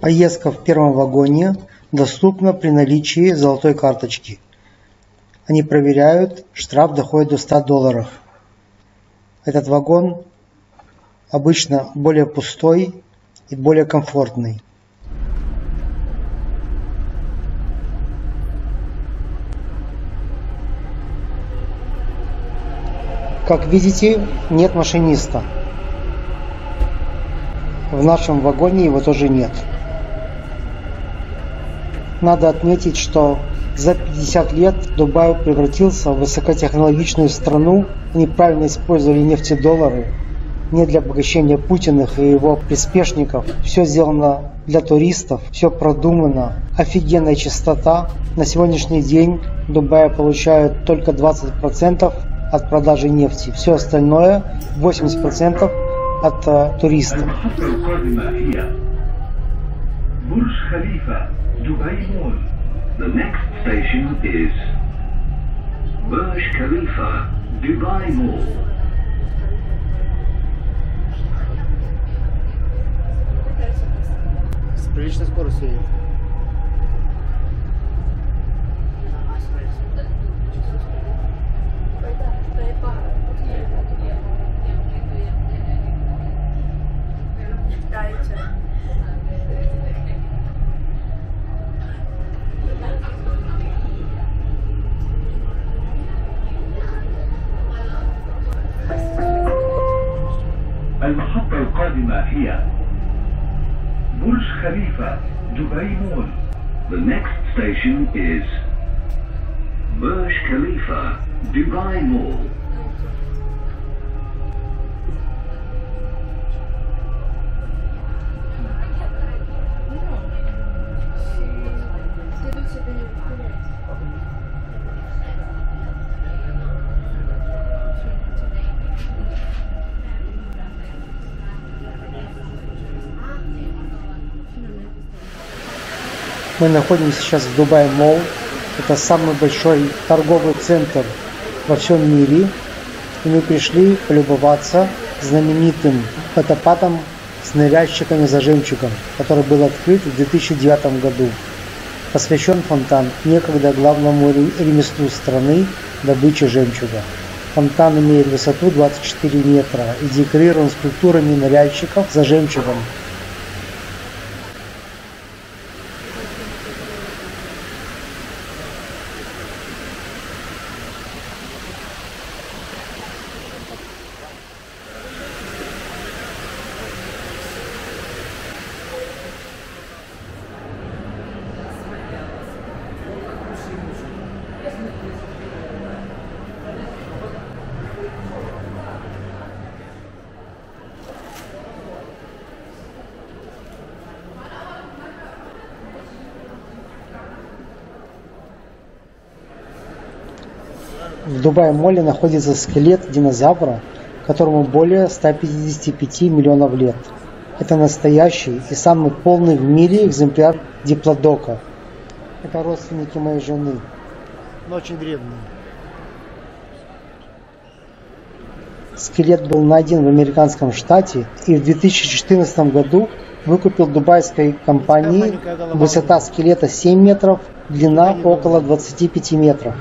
Поездка в первом вагоне доступна при наличии золотой карточки. Они проверяют, штраф доходит до 100 долларов. Этот вагон обычно более пустой и более комфортный. Как видите, нет машиниста. В нашем вагоне его тоже нет. Надо отметить, что за 50 лет Дубай превратился в высокотехнологичную страну. Они правильно использовали нефтедоллары не для обогащения Путиных и его приспешников. Все сделано для туристов, все продумано, офигенная чистота. На сегодняшний день Дубай получают только 20% от продажи нефти. Все остальное, 80% от uh, Dubai Mall. С приличной скоростью едет. المحطة القادمة هي برج خليفة دبي مول The next station is Burj Khalifa, Dubai Mall. Мы находимся сейчас в Dubai Mall. Это самый большой торговый центр во всем мире. И мы пришли полюбоваться знаменитым водопадом с ныряльщиками за жемчугом, который был открыт в 2009 году. Посвящен фонтан некогда главному ремеслу страны добыче жемчуга. Фонтан имеет высоту 24 метра и декорирован скульптурами ныряльщиков за жемчугом, В Дубай-моле находится скелет динозавра, которому более 155 миллионов лет. Это настоящий и самый полный в мире экземпляр диплодока. Это родственники моей жены, но очень древние. Скелет был найден в американском штате и в 2014 году выкупил дубайской компании. Высота скелета 7 метров, длина около 25 метров.